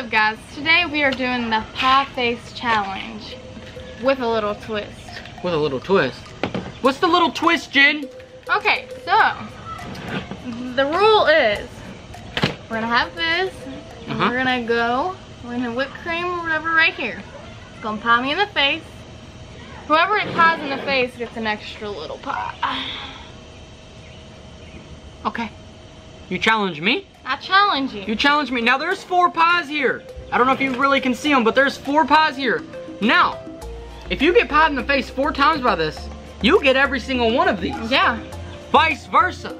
up guys? Today we are doing the pie face challenge with a little twist. With a little twist. What's the little twist, Jen? Okay, so the rule is we're gonna have this and Uh-huh. we're gonna go, we're gonna whip cream or whatever right here. It's gonna pie me in the face. Whoever it pies in the face gets an extra little pie. Okay. You challenge me? I challenge you. You challenge me. Now there's four pies here. I don't know if you really can see them, but there's four pies here. Now, if you get pied in the face four times by this, you get every single one of these. Yeah. Vice versa.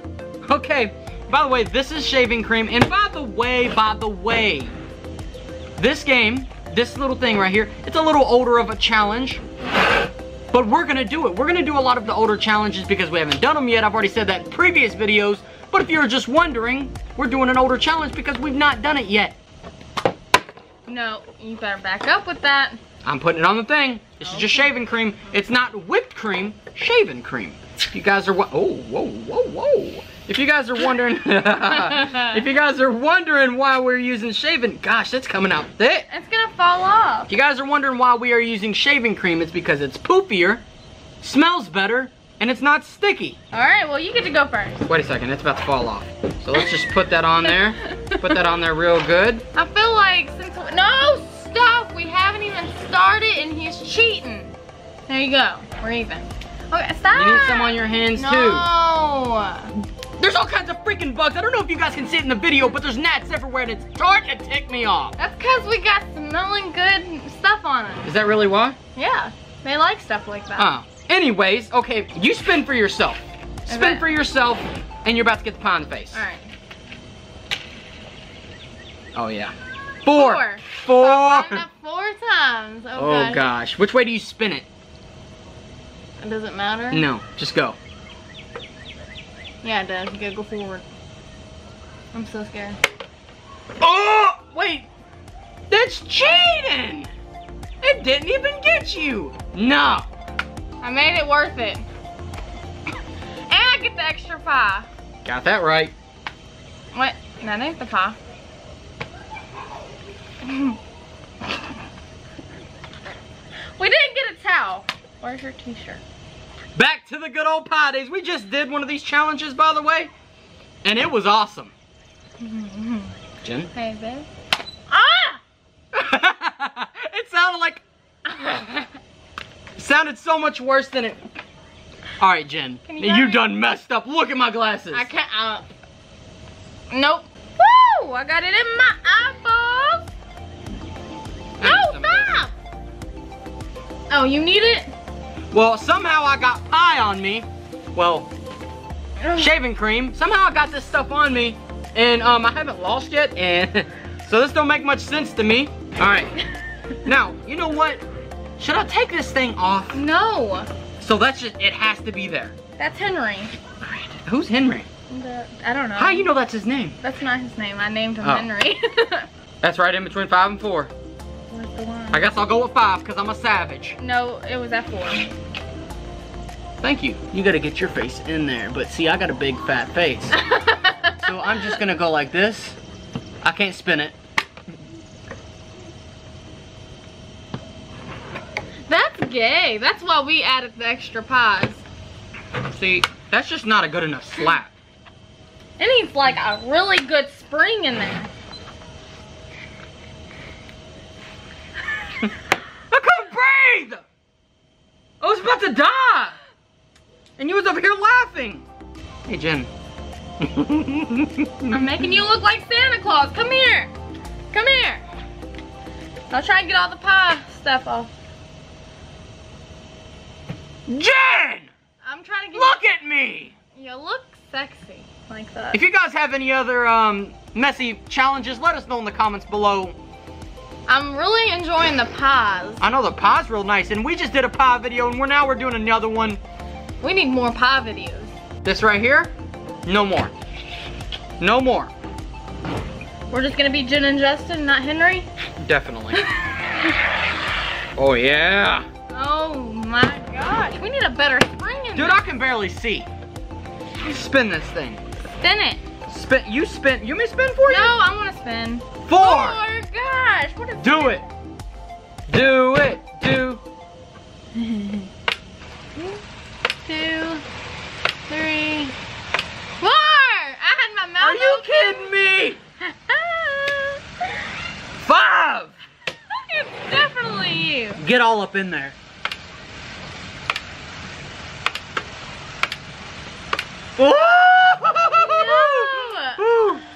Okay, by the way, this is shaving cream. And by the way, by the way, this game, this little thing right here, it's a little older of a challenge. But we're gonna do it. We're gonna do a lot of the older challenges because we haven't done them yet. I've already said that in previous videos. But if you're just wondering, we're doing an older challenge because we've not done it yet. No, you better back up with that. I'm putting it on the thing. This is just shaving cream. It's not whipped cream, shaving cream. If you guys are oh whoa whoa whoa. If you guys are wondering, if you guys are wondering why we're using shaving, gosh, that's coming out thick. It's gonna fall off. If you guys are wondering why we are using shaving cream, it's because it's poopier, smells better, and it's not sticky. All right, well you get to go first. Wait a second, it's about to fall off. So let's just put that on there. Put that on there real good. I feel like since no stop, we haven't even started and he's cheating. There you go. We're even. Okay, stop. You need some on your hands too. no. There's all kinds of freaking bugs. I don't know if you guys can see it in the video, but there's gnats everywhere and it's starting to tick me off. That's because we got smelling good stuff on us. Is that really why? Yeah, they like stuff like that. Oh. Anyways, okay, you spin for yourself. Spin Okay. for yourself, and you're about to get the pie in the face. All right. Oh, yeah. Four. Four. Four. Four times. Oh, Oh, God. gosh. Which way do you spin it? It doesn't matter. No, just go. Yeah, it does. You gotta go forward. I'm so scared. Oh, wait. That's cheating. It didn't even get you. No. I made it worth it. And I get the extra pie. Got that right. What? No, That ain't the pie. we didn't get a towel. Where's your t-shirt? Back to the good old pie days. We just did one of these challenges, by the way, and it was awesome. Jen? Hey, babe. Ah! it sounded like sounded so much worse than it. All right, Jen. You you done messed up. Look at my glasses. I can't. Uh, nope. Woo! I got it in my eyeballs. No, some stop! Oh, you need it? Well, somehow I got pie on me. Well, shaving cream. Somehow I got this stuff on me, and um, I haven't lost yet, and so this don't make much sense to me. All right. now, you know what? Should I take this thing off? No. So that's just, it has to be there. That's Henry. Who's Henry? The- I don't know. How you know that's his name? That's not his name. I named him Oh. Henry. That's right in between five and four. Where's the one? I guess I'll go with five because I'm a savage. No, it was at four. Thank you. You gotta get your face in there, but see, I got a big fat face. so I'm just gonna go like this. I can't spin it. Gay. That's why we added the extra pies. See, that's just not a good enough slap. It needs like a really good spring in there. I couldn't breathe! I was about to die! And you was over here laughing! Hey, Jen. I'm making you look like Santa Claus. Come here. Come here. I'll try and get all the pie stuff off. Jen! I'm trying to get Look at me! you look sexy like that. If you guys have any other um, messy challenges, let us know in the comments below. I'm really enjoying the pies. I know the pie's real nice, and we just did a pie video, and we're now we're doing another one. We need more pie videos. This right here, no more. No more. We're just gonna be Jen and Justin, not Henry. Definitely. oh yeah. Oh my gosh, we need a better spring in Dude, there. I can barely see. Spin this thing. Spin it. Spin. You spin. You may spin for No, you. I want to spin. Four. Oh four. God. What is Do it. Do it. Do. Two, three, four! I had my mouth Are you open. kidding me? Five. it's definitely you. Get all up in there.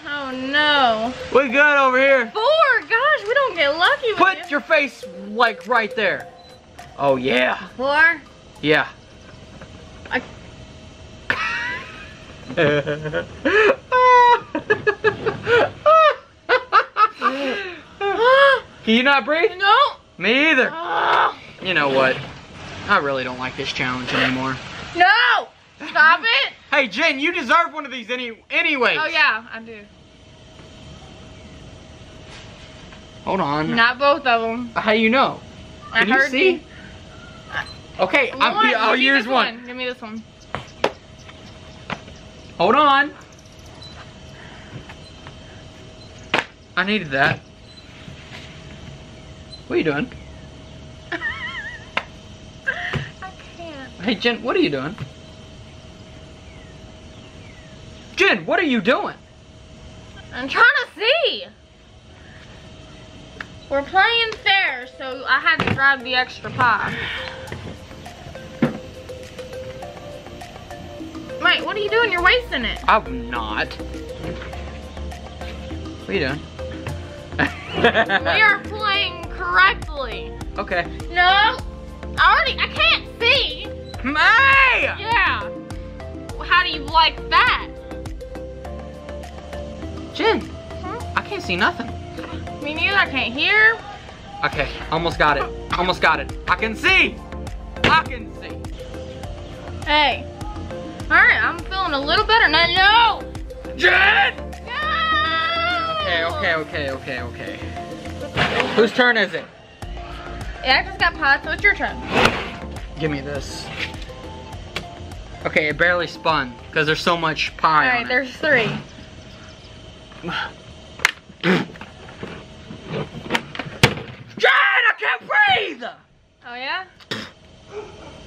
Oh no. We good over here. Four! Gosh, we don't get lucky with Put you. your face like right there. Oh yeah. Four. Yeah. I- Can you not breathe? no. Me either. Ah. You know what? I really don't like this challenge anymore. no! Stop it! Hey Jen, you deserve one of these any anyway. Oh yeah, I do. Hold on. Not both of them. How you know? I Can you heard see? you. Okay, One, oh, I'll, I'll me use this one. Give me this one. Hold on. I needed that. What are you doing? I can't. Hey Jen, what are you doing? Jen, what are you doing? I'm trying to see. We're playing fair, so I had to grab the extra pie. Wait, what are you doing? You're wasting it. I'm not. What are you doing? We are playing correctly. Okay. No, I already, I can't see. May! Yeah. Well, How do you like that? Jen, Huh? I can't see nothing. Me neither. I can't hear. Okay, almost got it. Almost got it. I can see. I can see. Hey. All right, I'm feeling a little better now. No. Jen! No. Okay, okay, okay, okay, okay. Whose turn is it? Yeah, I just got pie, so it's your turn. Give me this. Okay, it barely spun because there's so much All pie right, on it. there's three. Jen, I can't breathe! Oh yeah.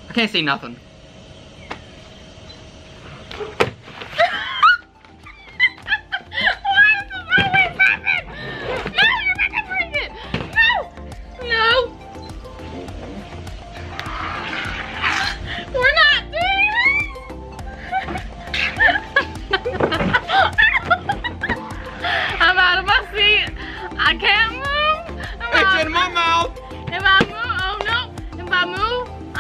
I can't see nothing.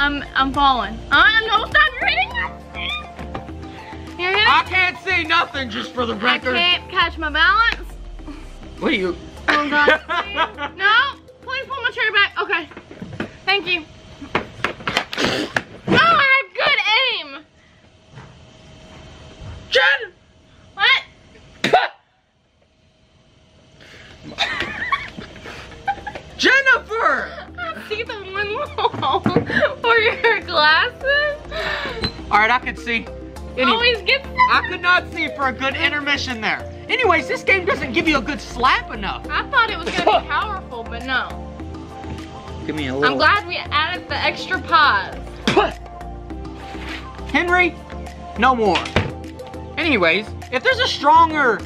I'm I'm falling. I no stop you're hitting my seat. I can't see nothing just for the record. I can't catch my balance. What are you? Oh God. No, please pull my chair back. Okay. Thank you. Oh, I have good aim. Jen! What? Jennifer! I see the one wall for your glasses. Alright, I could see. Any- Always gets. I could not see for a good intermission there. Anyways, this game doesn't give you a good slap enough. I thought it was gonna be powerful, but no. Give me a I'm glad we added the extra pause. Henry, no more. Anyways, if there's a stronger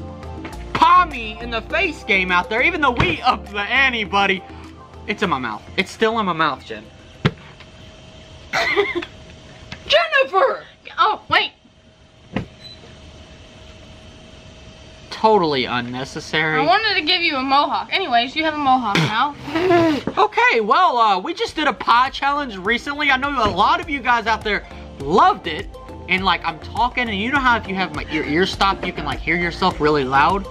palmy in the face game out there, even though we up the ante, buddy, it's in my mouth. It's still in my mouth, Jen. Jennifer! Oh, wait. Totally unnecessary. I wanted to give you a mohawk. Anyways, you have a mohawk now. okay, well, uh, we just did a pie challenge recently. I know a lot of you guys out there loved it. And like, I'm talking, and you know how if you have my, your ear stopped, you can like hear yourself really loud?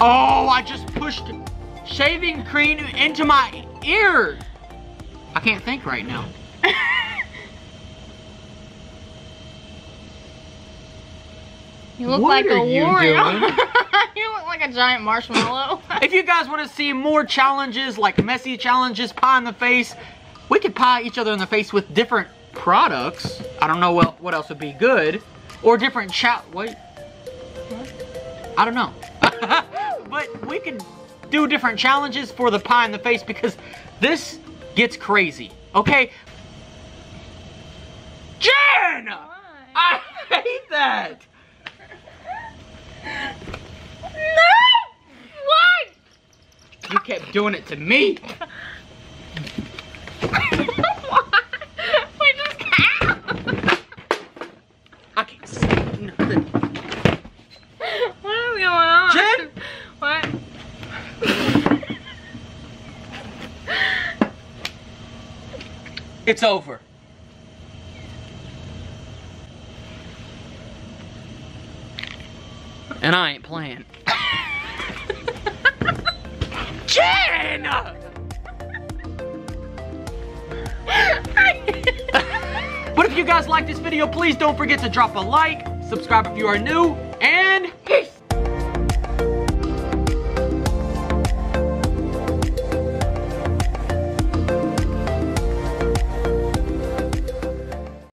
Oh, I just pushed shaving cream into my ear. I can't think right now. You look What like are a you warrior. doing? you look like a giant marshmallow. If you guys want to see more challenges, like messy challenges, pie in the face, we could pie each other in the face with different products. I don't know what, what else would be good. Or different chat. Wait. I don't know. but we could do different challenges for the pie in the face because this gets crazy. Okay? Jen! I hate that! No! Why? You kept doing it to me. Why? We just can't. I can't see nothing. What is going on? Jen? What? It's over. And I ain't playing. Jen! But if you guys like this video, please don't forget to drop a like, subscribe if you are new, and peace!